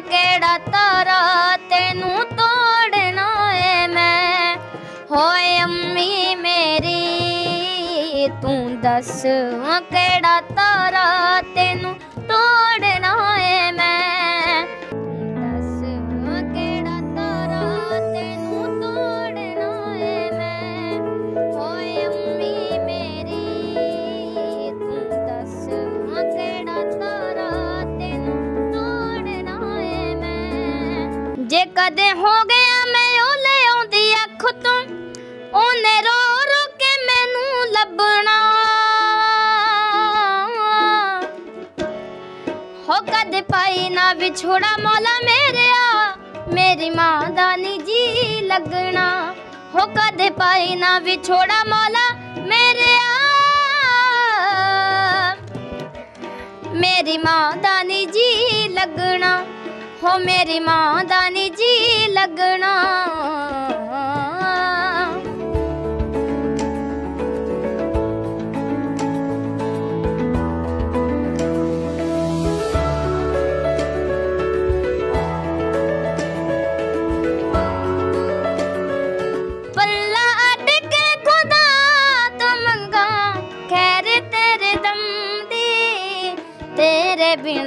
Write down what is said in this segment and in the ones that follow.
ਕਿਹੜਾ ਤਾਰਾ ਤੈਨੂੰ ਤੋੜਨਾ ਏ ਮੈਂ? ਹੋਏ ਅੰਮੀ ਮੇਰੀ ਤੂੰ ਦੱਸ ਕਿਹੜਾ ਤਾਰਾ ਤੈਨੂੰ ਨਾ ਵਿਛੋੜਾ ਮੌਲਾ ਮੇਰੀ ਮਾਂ ਦਾ ਨੀ ਜੀ ਲੱਗਣਾ ਹੋ ਮੇਰੀ ਮਾਂ ਦਾ ਨੀ ਜੀ ਲੱਗਣਾ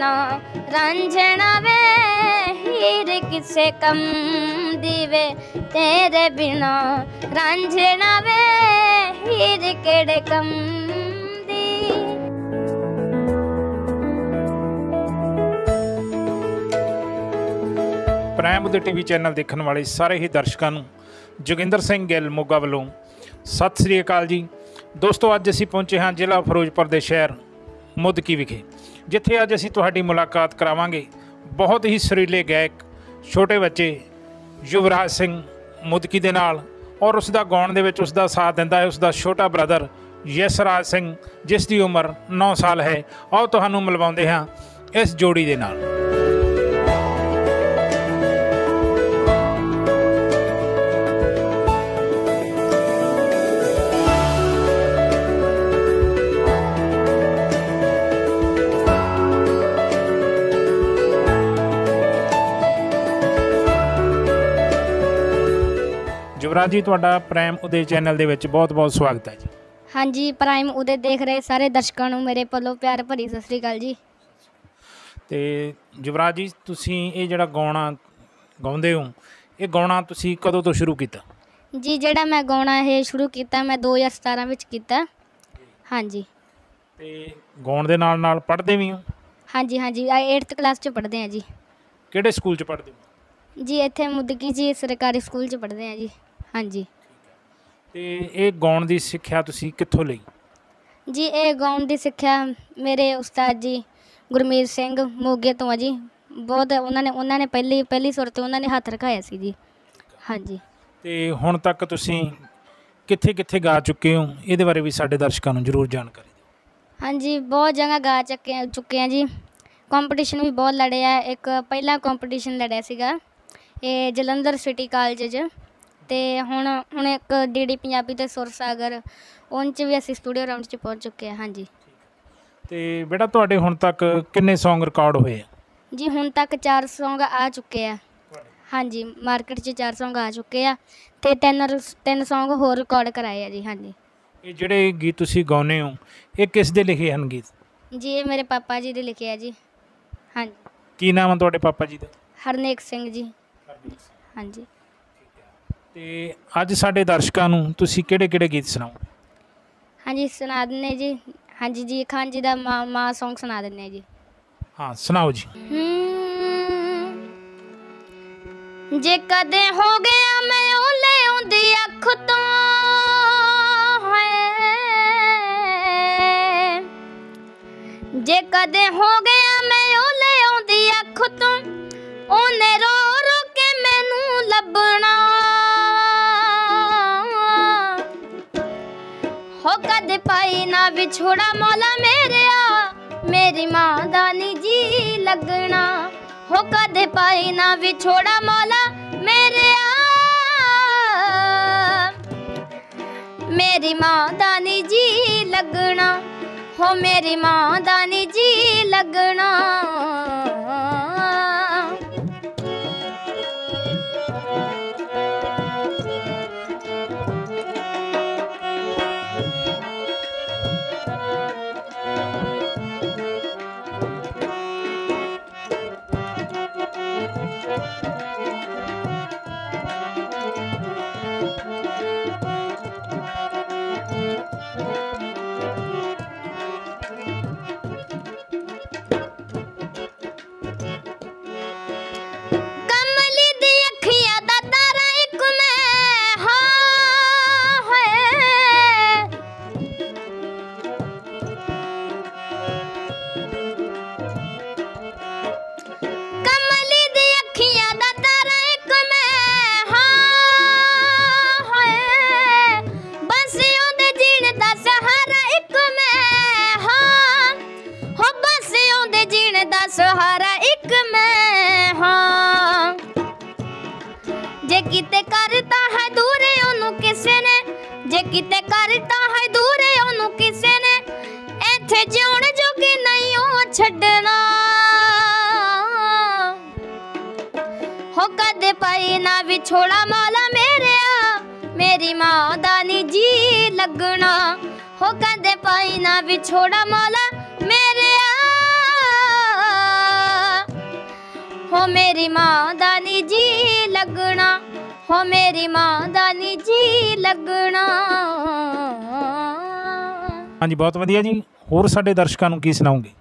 ਤੇਰੇ ਬਿਨਾ ਵੇ, ਹੀਰ ਕਿਸੇ ਕੰਮ ਦੀ ਤੇਰੇ ਬਿਨਾ ਰੰਝਣਾ ਵੇ, ਹੀਰ ਕਿਹੜੇ ਕੰਮ ਦੀ? ਪ੍ਰਾਈਮ ਟੀਵੀ ਚੈਨਲ ਦੇਖਣ ਵਾਲੇ ਸਾਰੇ ਹੀ ਦਰਸ਼ਕਾਂ ਨੂੰ ਜੋਗਿੰਦਰ ਸਿੰਘ ਗਿੱਲ ਮੋਗਾ ਵੱਲੋਂ ਸਤਿ ਸ੍ਰੀ ਅਕਾਲ ਜੀ। ਦੋਸਤੋ, ਅੱਜ ਅਸੀਂ ਪਹੁੰਚੇ ਹਾਂ ਜ਼ਿਲ੍ਹਾ ਫਿਰੋਜ਼ਪੁਰ ਦੇ ਸ਼ਹਿਰ ਮੁੱਦਕੀ ਵਿਖੇ। ਜਿੱਥੇ ਅੱਜ ਅਸੀਂ ਤੁਹਾਡੀ ਮੁਲਾਕਾਤ ਕਰਾਵਾਂਗੇ, ਬਹੁਤ ਹੀ ਸੁਰੀਲੇ ਗਾਇਕ, ਛੋਟੇ ਬੱਚੇ ਯੁਵਰਾਜ ਸਿੰਘ ਮੁਦਕੀ ਦੇ ਨਾਲ ਔਰ ਉਸ ਦਾ ਗਾਉਣ ਦੇ ਵਿੱਚ ਉਸ ਦਾ ਸਾਥ ਦਿੰਦਾ ਹੈ, ਉਸ ਦਾ ਛੋਟਾ ਬ੍ਰਦਰ ਯਸ਼ਰਾਜ ਸਿੰਘ, ਜਿਸ ਦੀ ਉਮਰ 9 ਸਾਲ ਹੈ। ਆਓ ਤੁਹਾਨੂੰ ਮਿਲਵਾਉਂਦੇ ਹਾਂ ਇਸ ਜੋੜੀ ਦੇ ਨਾਲ। ਯੁਵਰਾਜ ਜੀ ਤੁਹਾਡਾ ਪ੍ਰਾਈਮ ਉਦੇ ਚੈਨਲ ਦੇ ਵਿੱਚ ਬਹੁਤ-ਬਹੁਤ ਸਵਾਗਤ ਹੈ ਜੀ। ਹਾਂਜੀ ਪ੍ਰਾਈਮ ਉਦੇ ਦੇਖ ਰਹੇ ਸਾਰੇ ਦਰਸ਼ਕਾਂ ਨੂੰ ਮੇਰੇ ਵੱਲੋਂ ਪਿਆਰ ਭਰੀ ਸਤਿ ਸ੍ਰੀ ਅਕਾਲ ਜੀ। ਤੇ ਯੁਵਰਾਜ ਜੀ ਤੁਸੀਂ ਇਹ ਜਿਹੜਾ ਗਾਉਣਾ ਗਾਉਂਦੇ ਹੋ ਇਹ ਗਾਉਣਾ ਤੁਸੀਂ ਕਦੋਂ ਤੋਂ ਸ਼ੁਰੂ ਕੀਤਾ? ਜੀ ਜਿਹੜਾ ਮੈਂ ਗਾਉਣਾ ਇਹ ਸ਼ੁਰੂ ਕੀਤਾ ਮੈਂ 2017 ਵਿੱਚ ਕੀਤਾ। ਹਾਂਜੀ। ਤੇ ਗਾਉਣ ਦੇ ਨਾਲ ਨਾਲ ਪੜ੍ਹਦੇ ਵੀ ਹੋ? ਹਾਂਜੀ ਹਾਂਜੀ 8th ਕਲਾਸ ਚ ਪੜ੍ਹਦੇ ਆ ਜੀ। ਕਿਹੜੇ ਸਕੂਲ 'ਚ ਪੜ੍ਹਦੇ ਹੋ? ਜੀ ਇੱਥੇ ਮੁਦਕੀ ਜੀ ਸਰਕਾਰੀ ਸਕੂਲ ਚ ਪੜ੍ਹਦੇ ਆ ਜੀ। ਹਾਂਜੀ। ਤੇ ਇਹ ਗਾਉਣ ਦੀ ਸਿੱਖਿਆ ਤੁਸੀਂ ਕਿੱਥੋਂ ਲਈ? ਜੀ ਇਹ ਗਾਉਣ ਦੀ ਸਿੱਖਿਆ ਮੇਰੇ ਉਸਤਾਦ ਜੀ ਗੁਰਮੀਤ ਸਿੰਘ ਮੋਗੇ ਤੋਂ ਆ ਜੀ। ਬਹੁਤ ਉਹਨਾਂ ਨੇ ਉਹਨਾਂ ਨੇ ਪਹਿਲੀ ਪਹਿਲੀ ਸੁਰ ਤੇ ਉਹਨਾਂ ਨੇ ਹੱਥ ਰਖਾਇਆ ਸੀ ਜੀ। ਹਾਂਜੀ। ਤੇ ਹੁਣ ਤੱਕ ਤੁਸੀਂ ਕਿੱਥੇ-ਕਿੱਥੇ ਗਾ ਚੁੱਕੇ ਹੋ? ਇਹਦੇ ਬਾਰੇ ਵੀ ਸਾਡੇ ਦਰਸ਼ਕਾਂ ਨੂੰ ਜ਼ਰੂਰ ਜਾਣਕਾਰੀ ਦਿਓ। ਹਾਂਜੀ ਬਹੁਤ ਜਗ੍ਹਾ ਗਾ ਚੱਕੇ ਚੁੱਕੇ ਆ ਜੀ। ਕੰਪੀਟੀਸ਼ਨ ਵੀ ਬਹੁਤ ਲੜੇ ਆ ਇੱਕ ਪਹਿਲਾ ਕੰਪੀਟੀਸ਼ਨ ਲੜਿਆ ਸੀਗਾ ਇਹ ਜਲੰਧਰ ਸਿਟੀ ਕਾਲਜ 'ਚ। ਤੇ ਹੁਣ ਹੁਣ ਇੱਕ ਡੀਡੀ ਪੰਜਾਬੀ ਤੇ ਸੁਰ ਸਾਗਰ ਉਹਨਾਂ 'ਚ ਵੀ ਅਸੀਂ ਸਟੂਡੀਓ ਰਾਊਂਡ 'ਚ ਪਹੁੰਚ ਚੁੱਕੇ ਆ ਹਾਂਜੀ। ਤੇ ਬੇਟਾ ਤੁਹਾਡੇ ਹੁਣ ਤੱਕ ਕਿੰਨੇ Song ਰਿਕਾਰਡ ਹੋਏ ਆ? ਜੀ ਹੁਣ ਤੱਕ 4 Song ਆ ਚੁੱਕੇ ਆ। ਹਾਂਜੀ ਮਾਰਕੀਟ 'ਚ 4 Song ਆ ਚੁੱਕੇ ਆ ਤੇ ਤਿੰਨ ਤਿੰਨ Song ਹੋਰ ਰਿਕਾਰਡ ਕਰਾਏ ਆ ਜੀ ਹਾਂਜੀ। ਇਹ ਜਿਹੜੇ ਗੀਤ ਤੁਸੀਂ ਗਾਉਂਦੇ ਹੋ ਇਹ ਕਿਸ ਦੇ ਲਿਖੇ ਹਨ ਗੀਤ? ਜੀ ਇਹ ਮੇਰੇ ਪਾਪਾ ਜੀ ਦੇ ਲਿਖੇ ਆ ਜੀ ਹਾਂਜੀ। ਕੀ ਨਾਮ ਹੈ ਤੁਹਾਡੇ ਪਾਪਾ ਜੀ ਦਾ? ਹਰਨੇਕ ਸਿੰਘ ਜੀ। ਹਾਂਜੀ। ਤੇ ਅੱਜ ਸਾਡੇ ਦਰਸ਼ਕਾਂ ਨੂੰ ਤੁਸੀਂ ਕਿਹੜੇ-ਕਿਹੜੇ ਗੀਤ ਸੁਣਾਓ ਹਾਂਜੀ ਸੁਣਾ ਦਿੰਨੇ ਜੀ। ਹਾਂਜੀ ਜੀ ਖਾਨ ਜੀ ਦਾ ਮਾਂ ਮਾਂ Song ਸੁਣਾ ਦਿੰਨੇ ਜੀ। ਹਾਂ ਸੁਣਾਓ ਜੀ। ਜੇ ਕਦੇ ਹੋ ਗਿਆ ਮੈਂ ਉਹ ਲੈ ਆਉਂਦੀ ਅੱਖ ਤੋਂ ਹੈ ਜੇ ਕਦੇ ਹੋ ਗਿਆ ਮੈਂ ਉਹ ਲੈ ਆਉਂਦੀ ਅੱਖ ਤੋਂ ਉਹਨੇ ਰੋ ਰੋ ਕੇ ਮੈਨੂੰ ਲੱਭਣਾ। ਕਦੇ ਪਾਈ ਨਾ ਵਿਛੋੜਾ ਮੌਲਾ ਮੇਰਿਆ। ਮੇਰੀ ਮਾਂ ਦਾ ਨੀ ਜੀ ਲੱਗਣਾ। ਹੋ ਕਦੇ ਪਾਈ ਨਾ ਵਿਛੋੜਾ ਮੌਲਾ ਮੇਰਿਆ। ਮੇਰੀ ਮਾਂ ਦਾ ਨੀ ਜੀ ਲੱਗਣਾ। ਹੋ ਮੇਰੀ ਮਾਂ ਦਾ ਨੀ ਜੀ ਲੱਗਣਾ। ਹੋ ਕਦੇ ਪਾਈ ਨਾ ਵਿਛੋੜਾ ਮੌਲਾ ਮੇਰਿਆ। ਮੇਰੀ ਮਾਂ ਦਾ ਨੀ ਜੀ ਲੱਗਣਾ। ਹੋ ਕਦੇ ਪਾਈ ਨਾ ਵਿਛੋੜਾ ਮੌਲਾ ਮੇਰਿਆ। ਹੋ ਮੇਰੀ ਮਾਂ ਦਾ ਨੀ ਜੀ ਲੱਗਣਾ। ਹੋ ਮੇਰੀ ਮਾਂ ਦਾ ਨੀ ਜੀ ਲੱਗਣਾ। ਹਾਂਜੀ ਬਹੁਤ ਵਧੀਆ ਜੀ। ਹੋਰ ਸਾਡੇ ਦਰਸ਼ਕਾਂ ਨੂੰ ਕੀ ਸੁਣਾਓਗੇ?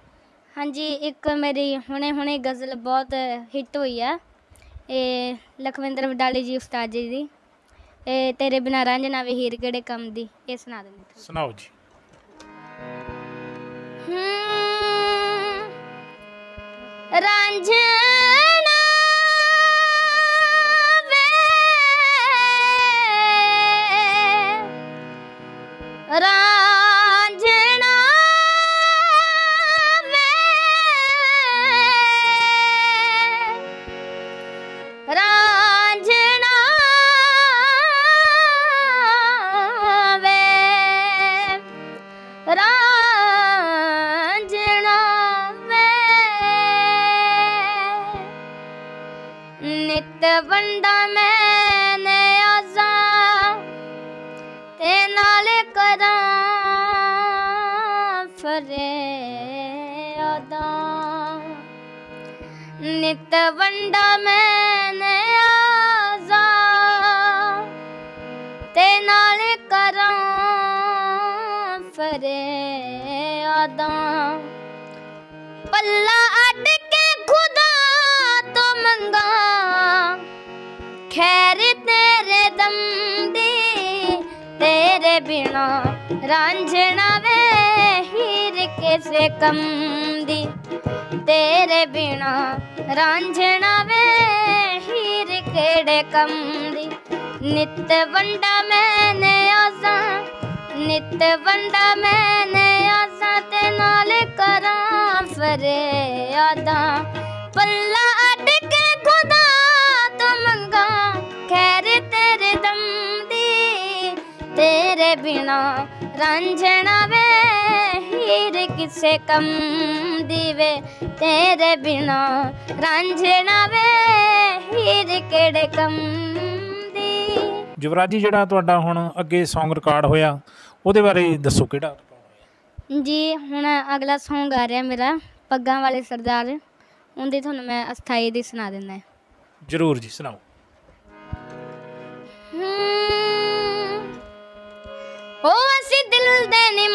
ਹਾਂਜੀ ਇੱਕ ਮੇਰੀ ਹੁਣੇ ਹੁਣੇ ਗਜ਼ਲ ਬਹੁਤ ਹਿੱਟ ਹੋਈ ਆ। ਇਹ ਲਖਵਿੰਦਰ ਵਡਾਲੀ ਜੀ ਉਸਤਾਦ ਜੀ ਦੀ ਇਹ ਤੇਰੇ ਬਿਨਾ ਰਾਂਝਣਾ ਵੀ ਹੀਰ ਕਿਹੜੇ ਕੰਮ ਦੀ, ਇਹ ਸੁਣਾ ਦਿੰਦੇ ਸੁਣਾਓ ਜੀ। ਨਿਤ ਵੰਡਾ ਮੈਨੇ ਆਜ਼ਾ। ਤੇ ਨਾਲ ਕਰਾਂ ਫਰਿਆਦਾ। ਪੱਲਾ ਅੱਡ ਕੇ ਖੁਦਾ ਤੋਂ ਮੰਗਾ। ਖੈਰ ਤੇਰੇ ਦਮ ਦੀ, ਤੇਰੇ ਬਿਨਾ ਰਾਂਝਣਾ ਵੇ ਹੀਰ ਕਿਸੇ ਕੰਮ ਤੇਰੇ ਬਿਨਾ ਰਾਂਝਣਾ ਵੇ ਹੀਰ ਕਿਹੜੇ ਕੰਮ ਦੀ। ਨਿਤ ਵੰਡਾ ਮੈਨੇ ਆਸਾਂ, ਨਿਤ ਵੰਡਾ ਮੈਨੇ ਆਸਾਂ ਤੇ ਨਾਲ ਕਰਾਂ ਫਰਿਆਦਾ। ਪੱਲਾ ਅੱਡ ਕੇ ਖੁਦਾ ਤੋਂ ਮੰਗਾ, ਖੈਰ ਤੇਰੇ ਦਮ ਦੀ। ਤੇਰੇ ਬਿਨਾ ਰਾਂਝਣਾ ਵੇ ਹੀਰ ਕਿਸੇ ਕੰਮ ਦੀ ਵੇ ਤੇਰੇ ਬਿਨਾ ਰਾਂਝਣਾ ਵੇ। ਹੀਰ ਕਿਹੜੇ ਕੰਮ ਦੀ? ਯੁਵਰਾਜ ਜੀ ਜਿਹੜਾ ਤੁਹਾਡਾ ਹੁਣ ਅੱਗੇ Song ਰਿਕਾਰਡ ਹੋਇਆ ਉਹਦੇ ਬਾਰੇ ਦੱਸੋ ਕਿਹੜਾ ਜੀ ਹੁਣ ਅਗਲਾ Song ਆ ਰਿਹਾ ਮੇਰਾ ਪੱਗਾਂ ਵਾਲੇ ਸਰਦਾਰ। ਉਹਦੀ ਤੁਹਾਨੂੰ ਮੈਂ ਅਸਥਾਈ ਦੀ ਸੁਣਾ ਦਿੰਦਾ ਜਰੂਰ ਜੀ ਸੁਣਾਓ। ਹੋ। ਅਸੀਂ ਦਿਲ ਦੇ ਨੀ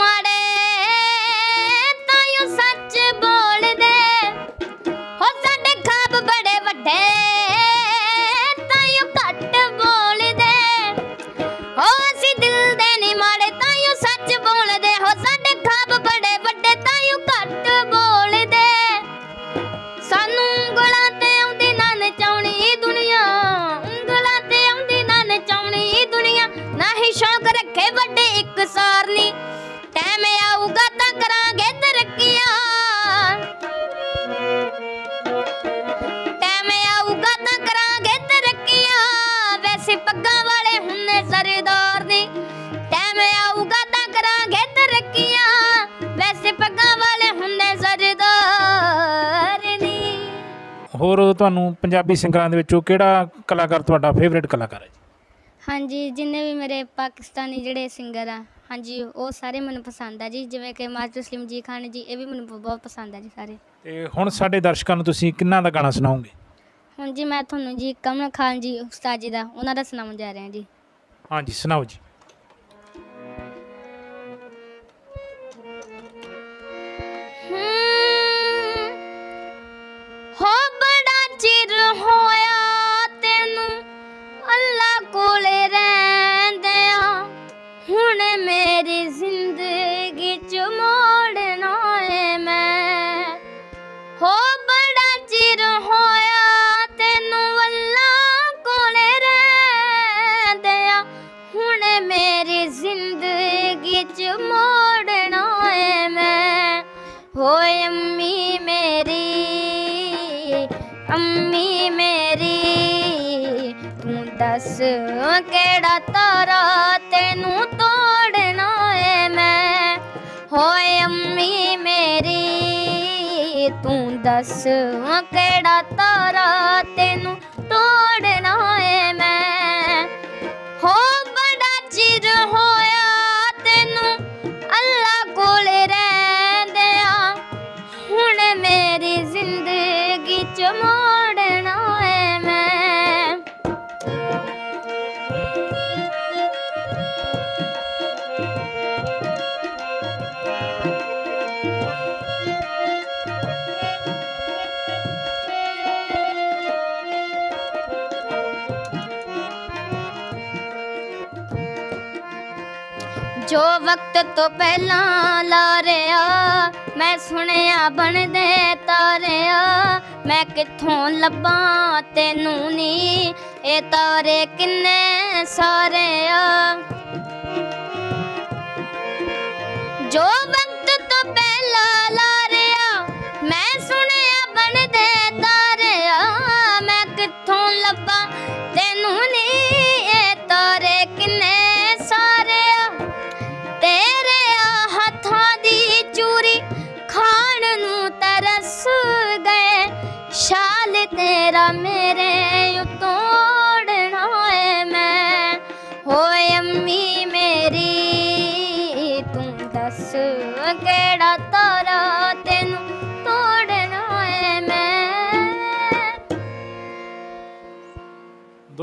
ਹੋਰ ਤੁਹਾਨੂੰ ਪੰਜਾਬੀ ਸਿੰਗਰਾਂ ਦੇ ਵਿੱਚੋਂ ਕਿਹੜਾ ਕਲਾਕਾਰ ਤੁਹਾਡਾ ਫੇਵਰੇਟ ਕਲਾਕਾਰ ਹੈ ਜੀ? ਹਾਂਜੀ ਜਿੰਨੇ ਵੀ ਮੇਰੇ ਪਾਕਿਸਤਾਨੀ ਜਿਹੜੇ ਸਿੰਗਰ ਆ ਹਾਂਜੀ ਉਹ ਸਾਰੇ ਮੈਨੂੰ ਪਸੰਦ ਆ ਜੀ ਜਿਵੇਂ ਕਿ ਮਾਸਟਰ ਸਲੀਮ ਜੀ ਖਾਨ ਜੀ ਇਹ ਵੀ ਮੈਨੂੰ ਬਹੁਤ ਪਸੰਦ ਆ ਜੀ ਸਾਰੇ। ਤੇ ਹੁਣ ਸਾਡੇ ਦਰਸ਼ਕਾਂ ਨੂੰ ਤੁਸੀਂ ਕਿੰਨਾ ਦਾ ਗਾਣਾ ਸੁਣਾਓਗੇ? ਹੁਣ ਜੀ ਮੈਂ ਤੁਹਾਨੂੰ ਜੀ ਕਮਲ ਖਾਨ ਜੀ ਉਸਤਾਦ ਜੀ ਦਾ ਉਹਨਾਂ ਦਾ ਸੁਣਾਉਣ ਜਾ ਰਿਹਾ ਜੀ। ਹਾਂਜੀ ਸੁਣਾਓ ਜੀ। ਕਿਹੜਾ ਤਾਰਾ ਤੈਨੂੰ ਤੋੜਨਾ ਏ ਮੈਂ? ਹੋਏ ਅੰਮੀ ਮੇਰੀ ਤੂੰ ਦੱਸ ਕਿਹੜਾ ਤਾਰਾ ਤੈਨੂੰ ਜੋ ਵਕਤ ਤੋਂ ਪਹਿਲਾਂ ਲਾ ਰਿਆ, ਮੈਂ ਸੁਣਿਆ ਬਣਦੇ ਤਾਰਿਆ। ਮੈਂ ਕਿੱਥੋਂ ਲੱਭਾਂ ਤੈਨੂੰ ਨੀ, ਇਹ ਤਾਰੇ ਕਿੰਨੇ ਸਾਰੇ ਆ ਜੋ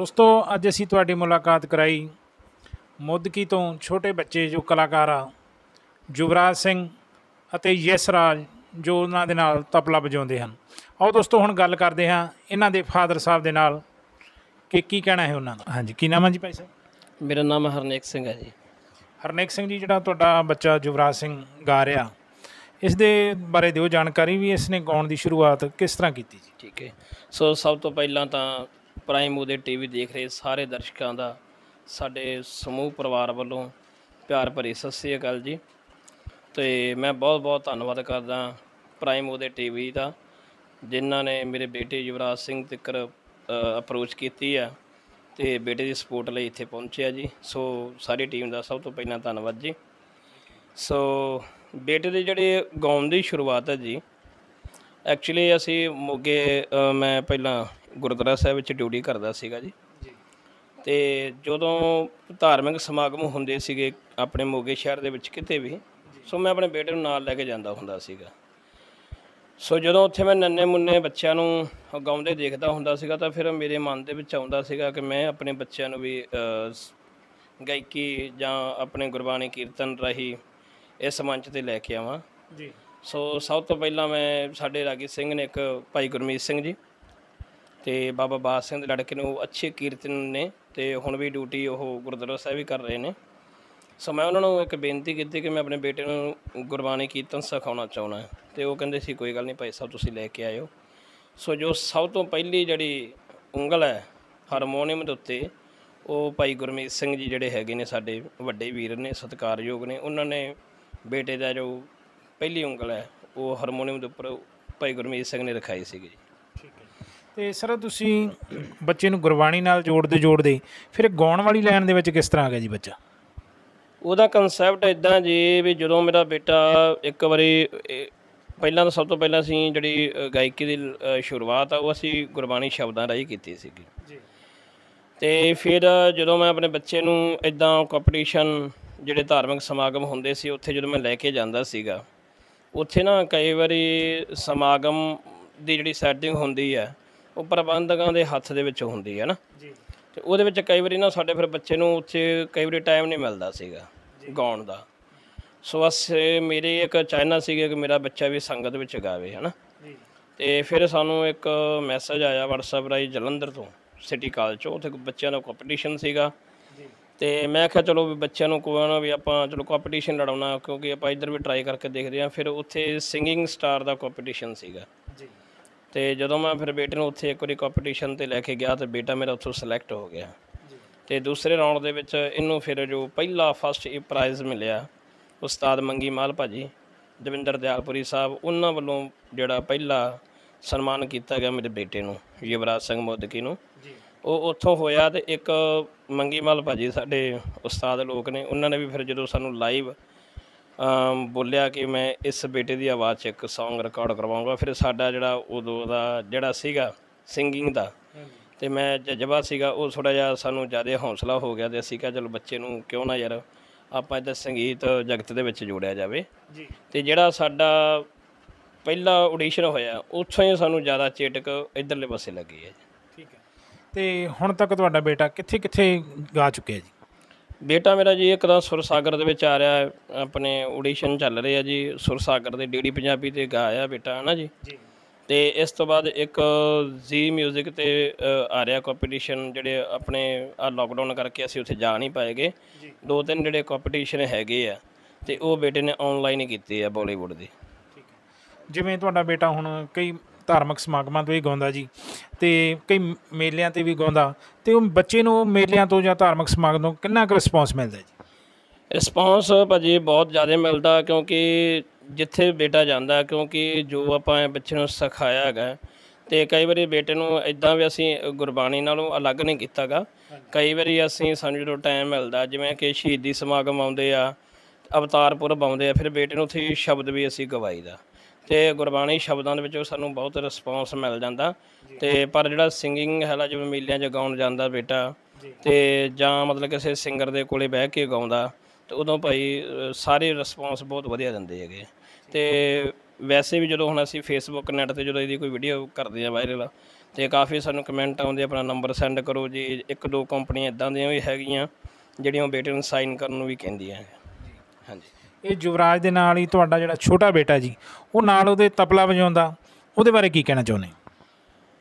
ਦੋਸਤੋ ਅੱਜ ਅਸੀਂ ਤੁਹਾਡੀ ਮੁਲਾਕਾਤ ਕਰਾਈ ਮੁੱਦਕੀ ਤੋਂ ਛੋਟੇ ਬੱਚੇ ਜੋ ਕਲਾਕਾਰ ਆ ਯੁਵਰਾਜ ਸਿੰਘ ਅਤੇ ਯਸ਼ਰਾਜ ਜੋ ਉਹਨਾਂ ਦੇ ਨਾਲ ਤਬਲਾ ਵਜਾਉਂਦੇ ਹਨ। ਆਓ ਦੋਸਤੋ ਹੁਣ ਗੱਲ ਕਰਦੇ ਹਾਂ ਇਹਨਾਂ ਦੇ ਫਾਦਰ ਸਾਹਿਬ ਦੇ ਨਾਲ ਕਿ ਕੀ ਕਹਿਣਾ ਹੈ ਉਹਨਾਂ ਦਾ। ਹਾਂਜੀ। ਕੀ ਨਾਮ ਹੈ ਜੀ ਭਾਈ ਸਾਹਿਬ? ਮੇਰਾ ਨਾਮ ਹਰਨੇਕ ਸਿੰਘ ਹੈ ਜੀ। ਹਰਨੇਕ ਸਿੰਘ ਜੀ ਜਿਹੜਾ ਤੁਹਾਡਾ ਬੱਚਾ ਯੁਵਰਾਜ ਸਿੰਘ ਗਾ ਰਿਹਾ ਇਸ ਦੇ ਬਾਰੇ ਦਿਓ ਜਾਣਕਾਰੀ ਵੀ ਇਸ ਨੇ ਗਾਉਣ ਦੀ ਸ਼ੁਰੂਆਤ ਕਿਸ ਤਰ੍ਹਾਂ ਕੀਤੀ ਜੀ? ਠੀਕ ਹੈ। ਸੋ ਸਭ ਤੋਂ ਪਹਿਲਾਂ ਤਾਂ ਪ੍ਰਾਈਮ ਉਹਦੇ ਟੀਵੀ ਦੇਖ ਰਹੇ ਸਾਰੇ ਦਰਸ਼ਕਾਂ ਦਾ, ਸਾਡੇ ਸਮੂਹ ਪਰਿਵਾਰ ਵੱਲੋਂ ਪਿਆਰ ਭਰੀ ਸਤਿ ਸ੍ਰੀ ਅਕਾਲ ਜੀ। ਤੇ ਮੈਂ ਬਹੁਤ ਬਹੁਤ ਧੰਨਵਾਦ ਕਰਦਾ ਪ੍ਰਾਈਮ ਉਹਦੇ ਟੀਵੀ ਦਾ, ਜਿਨ੍ਹਾਂ ਨੇ ਮੇਰੇ ਬੇਟੇ ਯੁਵਰਾਜ ਸਿੰਘ ਤੱਕਰ ਅਪਰੋਚ ਕੀਤੀ ਆ ਤੇ ਬੇਟੇ ਦੀ ਸਪੋਰਟ ਲਈ ਇੱਥੇ ਪਹੁੰਚਿਆ ਜੀ। ਸੋ ਸਾਰੀ ਟੀਮ ਦਾ ਸਭ ਤੋਂ ਪਹਿਲਾਂ ਧੰਨਵਾਦ ਜੀ। ਸੋ ਬੇਟੇ ਦੇ ਜਿਹੜੇ ਗਾਉਣ ਦੀ ਸ਼ੁਰੂਆਤ ਹੈ ਜੀ ਐਕਚੁਅਲੀ ਅਸੀਂ ਮੋਗੇ ਮੈਂ ਪਹਿਲਾਂ ਗੁਰਦੁਆਰਾ ਸਾਹਿਬ ਵਿੱਚ ਡਿਊਟੀ ਕਰਦਾ ਸੀਗਾ ਜੀ। ਤੇ ਜਦੋਂ ਧਾਰਮਿਕ ਸਮਾਗਮ ਹੁੰਦੇ ਸੀਗੇ ਆਪਣੇ ਮੋਗੇ ਸ਼ਹਿਰ ਦੇ ਵਿੱਚ ਕਿਤੇ ਵੀ ਸੋ ਮੈਂ ਆਪਣੇ ਬੇਟੇ ਨੂੰ ਨਾਲ ਲੈ ਕੇ ਜਾਂਦਾ ਹੁੰਦਾ ਸੀਗਾ। ਸੋ ਜਦੋਂ ਉੱਥੇ ਮੈਂ ਨੰਨੇ ਮੁੰਨੇ ਬੱਚਿਆਂ ਨੂੰ ਗਾਉਂਦੇ ਦੇਖਦਾ ਹੁੰਦਾ ਸੀਗਾ ਤਾਂ ਫਿਰ ਮੇਰੇ ਮਨ ਦੇ ਵਿੱਚ ਆਉਂਦਾ ਸੀਗਾ ਕਿ ਮੈਂ ਆਪਣੇ ਬੱਚਿਆਂ ਨੂੰ ਵੀ ਗਾਇਕੀ ਜਾਂ ਆਪਣੇ ਗੁਰਬਾਣੀ ਕੀਰਤਨ ਰਾਹੀਂ ਇਸ ਮੰਚ ਤੇ ਲੈ ਕੇ ਆਵਾਂ। ਜੀ। ਸੋ ਸਭ ਤੋਂ ਪਹਿਲਾਂ ਮੈਂ ਸਾਡੇ ਰਾਗੀ ਸਿੰਘ ਨੇ ਇੱਕ ਭਾਈ ਗੁਰਮੀਤ ਸਿੰਘ ਜੀ ਤੇ ਬਾਬਾ ਬਾਸ ਸਿੰਘ ਦੇ ਲੜਕੇ ਨੂੰ ਅੱਛੇ ਕੀਰਤਨ ਨੇ ਤੇ ਹੁਣ ਵੀ ਡਿਊਟੀ ਉਹ ਗੁਰਦੁਆਰਾ ਸਾਹਿਬ ਵੀ ਕਰ ਰਹੇ ਨੇ। ਸੋ ਮੈਂ ਉਹਨਾਂ ਨੂੰ ਇੱਕ ਬੇਨਤੀ ਕੀਤੀ ਕਿ ਮੈਂ ਆਪਣੇ ਬੇਟੇ ਨੂੰ ਗੁਰਬਾਣੀ ਕੀਰਤਨ ਸਿਖਾਉਣਾ ਚਾਹੁੰਦਾ ਹਾਂ ਤੇ ਉਹ ਕਹਿੰਦੇ ਸੀ, ਕੋਈ ਗੱਲ ਨਹੀਂ ਭਾਈ ਸਾਹਿਬ, ਤੁਸੀਂ ਲੈ ਕੇ ਆਇਓ। ਸੋ ਜੋ ਸਭ ਤੋਂ ਪਹਿਲੀ ਜਿਹੜੀ ਉਂਗਲ ਹੈ, ਹਾਰਮੋਨੀਅਮ ਦੇ ਉੱਤੇ, ਉਹ ਭਾਈ ਗੁਰਮੀਤ ਸਿੰਘ ਜੀ ਜਿਹੜੇ ਹੈਗੇ ਨੇ ਸਾਡੇ ਵੱਡੇ ਵੀਰ ਨੇ, ਸਤਿਕਾਰਯੋਗ ਨੇ, ਉਹਨਾਂ ਨੇ ਬੇਟੇ ਦਾ ਜੋ ਪਹਿਲੀ ਉਂਗਲ ਹੈ, ਉਹ ਹਾਰਮੋਨੀਅਮ ਦੇ ਉੱਪਰ ਭਾਈ ਗੁਰਮੀਤ ਸਿੰਘ ਨੇ ਰਖਾਈ ਸੀਗੀ ਜੀ। ਤੇ ਸਰ ਤੁਸੀਂ ਬੱਚੇ ਨੂੰ ਗੁਰਬਾਣੀ ਨਾਲ ਜੋੜਦੇ ਜੋੜਦੇ ਫਿਰ ਗਾਉਣ ਵਾਲੀ ਲਾਈਨ ਦੇ ਵਿੱਚ ਕਿਸ ਤਰ੍ਹਾਂ ਆ ਗਿਆ ਜੀ ਬੱਚਾ? ਉਹਦਾ ਕਨਸੈਪਟ ਇਦਾਂ ਜੀ ਵੀ ਜਦੋਂ ਮੇਰਾ ਬੇਟਾ ਇੱਕ ਵਾਰੀ ਪਹਿਲਾਂ ਤਾਂ ਸਭ ਤੋਂ ਪਹਿਲਾਂ ਅਸੀਂ ਜਿਹੜੀ ਗਾਇਕੀ ਦੀ ਸ਼ੁਰੂਆਤ ਆ ਉਹ ਅਸੀਂ ਗੁਰਬਾਣੀ ਸ਼ਬਦਾਂ ਰਾਹੀਂ ਕੀਤੀ ਸੀਗੀ। ਜੀ। ਤੇ ਫਿਰ ਜਦੋਂ ਮੈਂ ਆਪਣੇ ਬੱਚੇ ਨੂੰ ਇਦਾਂ ਕੰਪੀਟੀਸ਼ਨ ਜਿਹੜੇ ਧਾਰਮਿਕ ਸਮਾਗਮ ਹੁੰਦੇ ਸੀ ਉੱਥੇ ਜਦੋਂ ਮੈਂ ਲੈ ਕੇ ਜਾਂਦਾ ਸੀਗਾ ਉੱਥੇ ਨਾ ਕਈ ਵਾਰੀ ਸਮਾਗਮ ਦੀ ਜਿਹੜੀ ਸੈਟਿੰਗ ਹੁੰਦੀ ਹੈ ਉਹ ਪ੍ਰਬੰਧਕਾਂ ਦੇ ਹੱਥ ਦੇ ਵਿੱਚ ਹੁੰਦੀ ਹੈ ਨਾ। ਜੀ। ਤੇ ਉਹਦੇ ਵਿੱਚ ਕਈ ਵਾਰੀ ਨਾ ਸਾਡੇ ਫਿਰ ਬੱਚੇ ਨੂੰ ਉੱਥੇ ਕਈ ਵਾਰੀ ਟਾਈਮ ਨਹੀਂ ਮਿਲਦਾ ਸੀਗਾ ਗਾਉਣ ਦਾ। ਸੋ ਅਸੇ ਮੇਰੇ ਇੱਕ ਚਾਹਨਾ ਸੀਗਾ ਕਿ ਮੇਰਾ ਬੱਚਾ ਵੀ ਸੰਗਤ ਵਿੱਚ ਗਾਵੇ ਹਨਾ। ਜੀ। ਤੇ ਫਿਰ ਸਾਨੂੰ ਇੱਕ ਮੈਸੇਜ ਆਇਆ WhatsApp ਰਾਹੀਂ ਜਲੰਧਰ ਤੋਂ ਸਿਟੀ ਕਾਲਜ ਚੋਂ। ਉੱਥੇ ਬੱਚਿਆਂ ਦਾ ਕੰਪੀਟੀਸ਼ਨ ਸੀਗਾ। ਜੀ। ਤੇ ਮੈਂ ਕਿਹਾ ਚਲੋ ਵੀ ਬੱਚਿਆਂ ਨੂੰ ਕੋਈ ਨਾ ਵੀ ਆਪਾਂ ਚਲੋ ਕੰਪੀਟੀਸ਼ਨ ਲੜਾਉਣਾ ਕਿਉਂਕਿ ਆਪਾਂ ਇੱਧਰ ਵੀ ਟਰਾਈ ਕਰਕੇ ਦੇਖਦੇ ਹਾਂ। ਫਿਰ ਉੱਥੇ ਸਿੰਗਿੰਗ ਸਟਾਰ ਦਾ ਕੰਪੀਟੀਸ਼ਨ ਸੀਗਾ। ਤੇ ਜਦੋਂ ਮੈਂ ਫਿਰ ਬੇਟੇ ਨੂੰ ਉੱਥੇ ਇੱਕ ਵਾਰੀ ਕੰਪੀਟੀਸ਼ਨ ਤੇ ਲੈ ਕੇ ਗਿਆ ਤੇ ਬੇਟਾ ਮੇਰਾ ਉੱਥੋਂ ਸਿਲੈਕਟ ਹੋ ਗਿਆ। ਤੇ ਦੂਸਰੇ ਰਾਉਂਡ ਦੇ ਵਿੱਚ ਇਹਨੂੰ ਫਿਰ ਜੋ ਪਹਿਲਾ ਫਸਟ ਇਹ ਪ੍ਰਾਈਜ਼ ਮਿਲਿਆ ਉਸਤਾਦ ਮੰਗੀ ਮਾਲ ਭਾਜੀ ਦਵਿੰਦਰ ਦਿਆਲਪੁਰੀ ਸਾਹਿਬ ਉਹਨਾਂ ਵੱਲੋਂ ਜਿਹੜਾ ਪਹਿਲਾ ਸਨਮਾਨ ਕੀਤਾ ਗਿਆ ਮੇਰੇ ਬੇਟੇ ਨੂੰ ਯੁਵਰਾਜ ਸਿੰਘ ਮੋਦਕੀ ਨੂੰ। ਜੀ। ਉਹ ਉੱਥੋਂ ਹੋਇਆ ਤੇ ਇੱਕ ਮੰਗੀ ਮਾਲ ਭਾਜੀ ਸਾਡੇ ਉਸਤਾਦ ਲੋਕ ਨੇ ਉਹਨਾਂ ਨੇ ਵੀ ਫਿਰ ਜਦੋਂ ਸਾਨੂੰ ਲਾਈਵ ਬੋਲਿਆ ਕਿ ਮੈਂ ਇਸ ਬੇਟੇ ਦੀ ਆਵਾਜ਼ 'ਚ ਇੱਕ Song ਰਿਕਾਰਡ ਕਰਵਾਉਂਗਾ। ਫਿਰ ਸਾਡਾ ਜਿਹੜਾ ਉਦੋਂ ਦਾ ਜਿਹੜਾ ਸੀਗਾ ਸਿੰਗਿੰਗ ਦਾ ਤੇ ਮੈਂ ਜਜ਼ਬਾ ਸੀਗਾ ਉਹ ਥੋੜਾ ਜਿਹਾ ਸਾਨੂੰ ਜ਼ਿਆਦਾ ਹੌਸਲਾ ਹੋ ਗਿਆ ਤੇ ਅਸੀਂ ਕਿਹਾ ਚਲੋ ਬੱਚੇ ਨੂੰ ਕਿਉਂ ਨਾ ਯਾਰ ਆਪਾਂ ਇਹਦਾ ਸੰਗੀਤ ਜਗਤ ਦੇ ਵਿੱਚ ਜੋੜਿਆ ਜਾਵੇ। ਜੀ। ਤੇ ਜਿਹੜਾ ਸਾਡਾ ਪਹਿਲਾ ਆਡੀਸ਼ਨ ਹੋਇਆ ਉੱਥੋਂ ਹੀ ਸਾਨੂੰ ਜ਼ਿਆਦਾ ਚੇਟਕ ਇਧਰਲੇ ਪਾਸੇ ਲੱਗੀ ਹੈ ਜੀ। ਠੀਕ ਹੈ। ਤੇ ਹੁਣ ਤੱਕ ਤੁਹਾਡਾ ਬੇਟਾ ਕਿੱਥੇ ਕਿੱਥੇ ਗਾ ਚੁੱਕਿਆ ਜੀ? ਬੇਟਾ ਮੇਰਾ ਜੀ ਇੱਕ ਤਾਂ ਸੁਰਸਾਗਰ ਦੇ ਵਿੱਚ ਆ ਰਿਹਾ ਹੈ, ਆਪਣੇ ਆਡੀਸ਼ਨ ਚੱਲ ਰਹੇ ਆ ਜੀ ਸੁਰਸਾਗਰ ਦੇ ਡੀਡੀ ਪੰਜਾਬੀ ਤੇ ਗਾਇਆ ਬੇਟਾ ਹੈ ਨਾ ਜੀ? ਜੀ। ਤੇ ਇਸ ਤੋਂ ਬਾਅਦ ਇੱਕ ਜ਼ੀ 뮤직 ਤੇ ਆ ਰਿਹਾ ਕੰਪੀਟੀਸ਼ਨ ਜਿਹੜੇ ਆਪਣੇ ਆ ਲੋਕਡਾਊਨ ਕਰਕੇ ਅਸੀਂ ਉੱਥੇ ਜਾ ਨਹੀਂ ਪਾਏਗੇ। ਦੋ ਤਿੰਨ ਜਿਹੜੇ ਕੰਪੀਟੀਸ਼ਨ ਹੈਗੇ ਆ ਤੇ ਉਹ ਬੇਟੇ ਨੇ ਆਨਲਾਈਨ ਹੀ ਕੀਤੇ ਆ ਬਾਲੀਵੁੱਡ ਦੇ। ਜਿਵੇਂ ਤੁਹਾਡਾ ਬੇਟਾ ਹੁਣ ਕਈ ਧਾਰਮਿਕ ਸਮਾਗਮਾਂ ਤੋਂ ਵੀ ਗਾਉਂਦਾ ਜੀ ਤੇ ਕਈ ਮੇਲਿਆਂ ਤੇ ਵੀ ਗਾਉਂਦਾ ਤੇ ਉਹ ਬੱਚੇ ਨੂੰ ਮੇਲਿਆਂ ਤੋਂ ਜਾਂ ਧਾਰਮਿਕ ਸਮਾਗਮ ਤੋਂ ਕਿੰਨਾ ਕੁ ਰਿਸਪੌਂਸ ਮਿਲਦਾ ਜੀ? ਰਿਸਪੌਂਸ ਭਾਜੀ ਬਹੁਤ ਜ਼ਿਆਦਾ ਮਿਲਦਾ ਕਿਉਂਕਿ ਜਿੱਥੇ ਬੇਟਾ ਜਾਂਦਾ ਕਿਉਂਕਿ ਜੋ ਆਪਾਂ ਬੱਚੇ ਨੂੰ ਸਿਖਾਇਆ ਹੈਗਾ ਤੇ ਕਈ ਵਾਰੀ ਬੇਟੇ ਨੂੰ ਇਦਾਂ ਵੀ ਅਸੀਂ ਗੁਰਬਾਣੀ ਨਾਲੋਂ ਅਲੱਗ ਨਹੀਂ ਕੀਤਾਗਾ। ਕਈ ਵਾਰੀ ਅਸੀਂ ਸਾਨੂੰ ਜਦੋਂ ਟਾਈਮ ਮਿਲਦਾ ਜਿਵੇਂ ਕਿ ਸ਼ਹੀਦੀ ਸਮਾਗਮ ਆਉਂਦੇ ਆ ਅਵਤਾਰ ਆਉਂਦੇ ਆ, ਫਿਰ ਬੇਟੇ ਨੂੰ ਉੱਥੇ ਸ਼ਬਦ ਵੀ ਅਸੀਂ ਗਵਾਈਦਾ। ਤੇ ਗੁਰਬਾਣੀ ਸ਼ਬਦਾਂ ਦੇ ਵਿੱਚੋਂ ਸਾਨੂੰ ਬਹੁਤ ਰਿਸਪੌਂਸ ਮਿਲ ਜਾਂਦਾ। ਤੇ ਪਰ ਜਿਹੜਾ ਸਿੰਗਿੰਗ ਹੈਲਾ ਜਿਵੇਂ ਮੇਲਿਆਂ 'ਚ ਗਾਉਣ ਜਾਂਦਾ ਬੇਟਾ ਤੇ ਜਾਂ ਮਤਲਬ ਕਿਸੇ ਸਿੰਗਰ ਦੇ ਕੋਲੇ ਬਹਿ ਕੇ ਗਾਉਂਦਾ ਤੇ ਉਦੋਂ ਭਾਈ ਸਾਰੇ ਰਿਸਪੌਂਸ ਬਹੁਤ ਵਧੀਆ ਦਿੰਦੇ ਹੈਗੇ। ਤੇ ਵੈਸੇ ਵੀ ਜਦੋਂ ਹੁਣ ਅਸੀਂ ਫੇਸਬੁੱਕ ਨੈਟ ਤੇ ਜਦੋਂ ਇਹਦੀ ਕੋਈ ਵੀਡੀਓ ਕਰਦੇ ਆ ਵਾਇਰਲ ਤੇ ਕਾਫੀ ਸਾਨੂੰ ਕਮੈਂਟ ਆਉਂਦੇ ਆਪਣਾ ਨੰਬਰ ਸੈਂਡ ਕਰੋ ਜੀ ਇੱਕ ਦੋ ਕੰਪਨੀਆਂ ਇਦਾਂ ਦੀਆਂ ਵੀ ਹੈਗੀਆਂ ਜਿਹੜੀਆਂ ਬੇਟੇ ਨੂੰ ਸਾਈਨ ਕਰਨ ਨੂੰ ਵੀ ਕਹਿੰਦੀਆਂ। ਹਾਂਜੀ। ਇਹ ਯੁਵਰਾਜ ਦੇ ਨਾਲ ਹੀ ਤੁਹਾਡਾ ਜਿਹੜਾ ਛੋਟਾ ਬੇਟਾ ਜੀ ਉਹ ਨਾਲ ਉਹਦੇ ਤਬਲਾ ਵਜਾਉਂਦਾ ਉਹਦੇ ਬਾਰੇ ਕੀ ਕਹਿਣਾ ਚਾਹੁੰਦੇ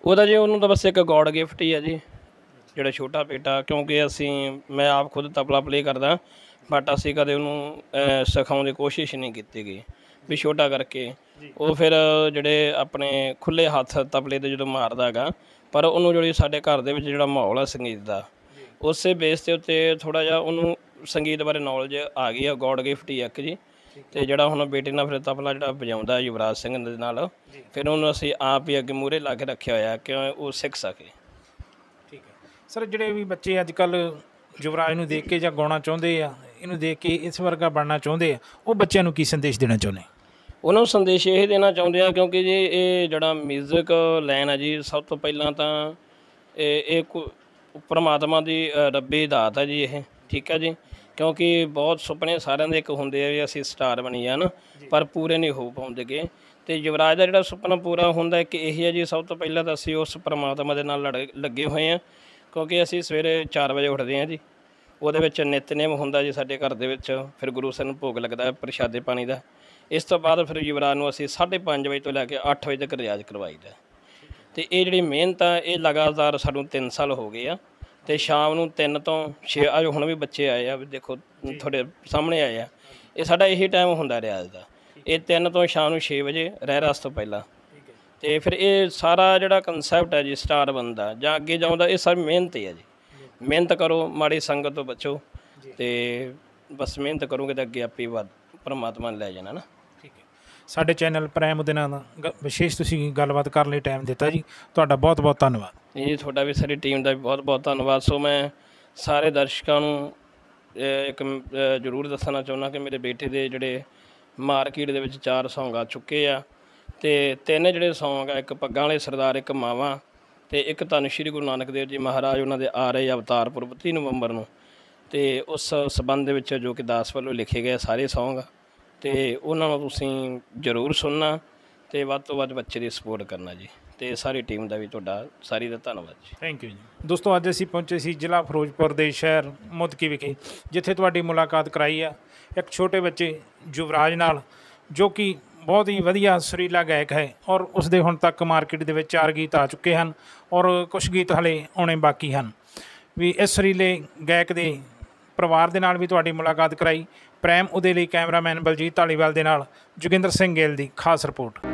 ਉਹਦਾ ਜੀ ਉਹਨੂੰ ਤਾਂ ਬਸ ਇੱਕ ਗੋਡ ਗਿਫਟ ਹੀ ਹੈ ਜੀ ਜਿਹੜਾ ਛੋਟਾ ਬੇਟਾ ਕਿਉਂਕਿ ਅਸੀਂ ਮੈਂ ਆਪ ਖੁਦ ਤਬਲਾ ਪਲੇ ਕਰਦਾ ਬਟ ਅਸੀਂ ਕਦੇ ਉਹਨੂੰ ਸਿਖਾਉਣ ਦੀ ਕੋਸ਼ਿਸ਼ ਨਹੀਂ ਕੀਤੀ ਗਈ ਵੀ ਛੋਟਾ ਕਰਕੇ। ਉਹ ਫਿਰ ਜਿਹੜੇ ਆਪਣੇ ਖੁੱਲੇ ਹੱਥ ਤਬਲੇ ਤੇ ਜਦੋਂ ਮਾਰਦਾ ਹੈਗਾ ਪਰ ਉਹਨੂੰ ਜਿਹੜੀ ਸਾਡੇ ਘਰ ਦੇ ਵਿੱਚ ਜਿਹੜਾ ਮਾਹੌਲ ਹੈ ਸੰਗੀਤ ਦਾ ਉਸੇ ਬੇਸ ਤੇ ਉੱਤੇ ਥੋੜਾ ਜਿਹਾ ਉਹਨੂੰ ਸੰਗੀਤ ਬਾਰੇ ਨੌਲੇਜ ਆ ਗਈ ਆ ਗੋਡ ਗਿਫਟ ਹੀ ਇੱਕ ਜੀ। ਤੇ ਜਿਹੜਾ ਹੁਣ ਬੇਟੇ ਨਾਲ ਫਿਰ ਤਬਲਾ ਜਿਹੜਾ ਵਜਾਉਂਦਾ ਯੁਵਰਾਜ ਸਿੰਘ ਦੇ ਨਾਲ ਫਿਰ ਉਹਨੂੰ ਅਸੀਂ ਆਪ ਹੀ ਅੱਗੇ ਮੂਹਰੇ ਲਾ ਕੇ ਰੱਖਿਆ ਹੋਇਆ ਕਿ ਉਹ ਸਿੱਖ ਸਕੇ। ਠੀਕ ਹੈ। ਸਰ ਜਿਹੜੇ ਵੀ ਬੱਚੇ ਅੱਜ ਕੱਲ ਯੁਵਰਾਜ ਨੂੰ ਦੇਖ ਕੇ ਜਾਂ ਗਾਉਣਾ ਚਾਹੁੰਦੇ ਆ ਇਹਨੂੰ ਦੇਖ ਕੇ ਇਸ ਵਰਗਾ ਬਣਨਾ ਚਾਹੁੰਦੇ ਆ ਉਹ ਬੱਚਿਆਂ ਨੂੰ ਕੀ ਸੰਦੇਸ਼ ਦੇਣਾ ਚਾਹੁੰਦੇ? ਉਹਨਾਂ ਨੂੰ ਸੰਦੇਸ਼ ਇਹ ਦੇਣਾ ਚਾਹੁੰਦੇ ਆ ਕਿਉਂਕਿ ਜੀ ਇਹ ਜਿਹੜਾ 뮤직 ਲਾਈਨ ਆ ਜੀ ਸਭ ਤੋਂ ਪਹਿਲਾਂ ਤਾਂ ਇਹ ਇਹ ਪ੍ਰਮਾਤਮਾ ਦੀ ਰੱਬੀ ਦਾਤ ਆ ਜੀ ਇਹ। ਠੀਕ ਹੈ ਜੀ? ਕਿਉਂਕਿ ਬਹੁਤ ਸੁਪਨੇ ਸਾਰਿਆਂ ਦੇ ਇੱਕ ਹੁੰਦੇ ਆ ਵੀ ਅਸੀਂ ਸਟਾਰ ਬਣੀ ਜਾਣ ਪਰ ਪੂਰੇ ਨਹੀਂ ਹੋ ਪਾਉਂਦੇਗੇ। ਤੇ ਯੁਵਰਾਜ ਦਾ ਜਿਹੜਾ ਸੁਪਨਾ ਪੂਰਾ ਹੁੰਦਾ ਇੱਕ ਇਹ ਹੈ ਜੀ ਸਭ ਤੋਂ ਪਹਿਲਾਂ ਤਾਂ ਅਸੀਂ ਉਸ ਪ੍ਰਮਾਤਮਾ ਦੇ ਨਾਲ ਲੜ- ਲੱਗੇ ਹੋਏ ਆ। ਕਿਉਂਕਿ ਅਸੀਂ ਸਵੇਰੇ 4 ਵਜੇ ਉੱਠਦੇ ਆ ਜੀ। ਉਹਦੇ ਵਿੱਚ ਨਿਤਨੇਮ ਹੁੰਦਾ ਜੀ ਸਾਡੇ ਘਰ ਦੇ ਵਿੱਚ। ਫਿਰ ਗੁਰੂ ਸਾਹਿਬ ਨੂੰ ਭੋਗ ਲੱਗਦਾ ਹੈ ਪ੍ਰਸ਼ਾਦੇ ਪਾਣੀ ਦਾ। ਇਸ ਤੋਂ ਬਾਅਦ ਫਿਰ ਯੁਵਰਾਜ ਨੂੰ ਅਸੀਂ 5:30 ਵਜੇ ਤੋਂ ਲੈ ਕੇ 8 ਵਜੇ ਤੱਕ ਰਿਆਜ਼ ਕਰਵਾਈਦਾ। ਤੇ ਇਹ ਜਿਹੜੀ ਮਿਹਨਤ ਆ ਇਹ ਲਗਾਤਾਰ ਸਾਨੂੰ 3 ਸਾਲ ਹੋ ਗਏ ਆ। ਤੇ ਸ਼ਾਮ ਨੂੰ 3 ਤੋਂ 6 ਆ ਹੁਣ ਵੀ ਬੱਚੇ ਆਏ ਆ, ਵੀ ਦੇਖੋ, ਤੁਹਾਡੇ ਸਾਹਮਣੇ ਆਏ ਆ। ਇਹ ਸਾਡਾ ਇਹੀ ਟਾਈਮ ਹੁੰਦਾ ਰਿਆਜ਼ ਦਾ। ਇਹ 3 ਤੋਂ ਸ਼ਾਮ ਨੂੰ 6 ਵਜੇ ਰਹਿ ਰਸ ਤੋਂ ਪਹਿਲਾਂ। ਤੇ ਫਿਰ ਇਹ ਸਾਰਾ ਜਿਹੜਾ ਕਨਸੈਪਟ ਹੈ ਜੀ ਸਟਾਰ ਬੰਦਾ ਜਾਂ ਅੱਗੇ ਜਾਉਂਦਾ, ਇਹ ਸਭ ਮਿਹਨਤ ਹੀ ਹੈ ਜੀ। ਮਿਹਨਤ ਕਰੋ, ਮਾੜੀ ਸੰਗਤ ਤੋਂ ਬਚੋ। ਤੇ ਬਸ ਮਿਹਨਤ ਕਰੋਗੇ ਤਾਂ ਅੱਗੇ ਆਪੇ ਵੱਧ ਪਰਮਾਤਮਾ ਨੇ ਲੈ ਜਾਣਾ ਨਾ। ਠੀਕ ਹੈ। ਸਾਡੇ ਚੈਨਲ ਪ੍ਰਾਈਮ ਦੇ ਨਾਲ ਵਿਸ਼ੇਸ਼ ਤੁਸੀਂ ਗੱਲਬਾਤ ਕਰਨ ਲਈ ਟਾਈਮ ਦਿੱਤਾ ਜੀ। ਤੁਹਾਡਾ ਬਹੁਤ ਬਹੁਤ ਧੰਨਵਾਦ। ਜੀ, ਤੁਹਾਡਾ ਵੀ ਸਾਡੀ ਟੀਮ ਦਾ ਵੀ ਬਹੁਤ ਬਹੁਤ ਧੰਨਵਾਦ। ਸੋ ਮੈਂ ਸਾਰੇ ਦਰਸ਼ਕਾਂ ਨੂੰ ਇੱਕ ਜ਼ਰੂਰ ਦੱਸਣਾ ਚਾਹੁੰਦਾ ਕਿ ਮੇਰੇ ਬੇਟੇ ਦੇ ਜਿਹੜੇ ਮਾਰਕੀਟ ਦੇ ਵਿੱਚ ਚਾਰ ਸੌਂਗ ਆ ਚੁੱਕੇ ਆ ਤੇ ਤਿੰਨ ਜਿਹੜੇ ਸੌਂਗ ਆ, ਇੱਕ ਪੱਗਾਂ ਵਾਲੇ ਸਰਦਾਰ, ਇੱਕ ਮਾਵਾਂ ਤੇ ਇੱਕ ਧੰਨ ਸ਼੍ਰੀ ਗੁਰੂ ਨਾਨਕ ਦੇਵ ਜੀ ਮਹਾਰਾਜ, ਉਹਨਾਂ ਦੇ ਆ ਰਹੇ ਅਵਤਾਰ ਪੁਰਬ 30 ਨਵੰਬਰ ਨੂੰ। ਤੇ ਉਸ ਸਬੰਧ ਦੇ ਵਿੱਚ ਜੋ ਕਿ ਦਾਸ ਵੱਲੋਂ ਲਿਖੇ ਗਏ ਸਾਰੇ ਸੌਂਗ ਆ ਤੇ ਉਹਨਾਂ ਨੂੰ ਤੁਸੀਂ ਜ਼ਰੂਰ ਸੁਣਨਾ ਤੇ ਵੱਧ ਤੋਂ ਵੱਧ ਬੱਚੇ ਦੀ ਸਪੋਰਟ ਕਰਨਾ ਜੀ। ਤੇ ਸਾਰੀ ਟੀਮ ਦਾ ਵੀ ਤੁਹਾਡਾ ਸਾਰੀ ਦਾ ਧੰਨਵਾਦ ਜੀ। ਥੈਂਕ ਯੂ ਜੀ। ਦੋਸਤੋ, ਅੱਜ ਅਸੀਂ ਪਹੁੰਚੇ ਸੀ ਜ਼ਿਲ੍ਹਾ ਫਿਰੋਜ਼ਪੁਰ ਦੇ ਸ਼ਹਿਰ ਮੁਦਕੀ ਵਿਖੇ, ਜਿੱਥੇ ਤੁਹਾਡੀ ਮੁਲਾਕਾਤ ਕਰਾਈ ਆ ਇੱਕ ਛੋਟੇ ਬੱਚੇ ਯੁਵਰਾਜ ਨਾਲ, ਜੋ ਕਿ ਬਹੁਤ ਹੀ ਵਧੀਆ ਸੁਰੀਲਾ ਗਾਇਕ ਹੈ ਔਰ ਉਸ ਦੇ ਹੁਣ ਤੱਕ ਮਾਰਕੀਟ ਦੇ ਵਿੱਚ ਚਾਰ ਗੀਤ ਆ ਚੁੱਕੇ ਹਨ ਔਰ ਕੁਝ ਗੀਤ ਹਲੇ ਆਉਣੇ ਬਾਕੀ ਹਨ। ਵੀ ਇਸ ਸੁਰੀਲੇ ਗਾਇਕ ਦੇ ਪਰਿਵਾਰ ਦੇ ਨਾਲ ਵੀ ਤੁਹਾਡੀ ਮੁਲਾਕਾਤ ਕਰਾਈ। ਪ੍ਰੈਮ ਉਹਦੇ ਲਈ ਕੈਮਰਾਮੈਨ ਬਲਜੀਤ ਢਾਲੀਵਾਲ ਦੇ ਨਾਲ ਜੋਗਿੰਦਰ ਸਿੰਘ ਗਿੱਲ ਦੀ ਖਾਸ ਰਿਪੋਰਟ।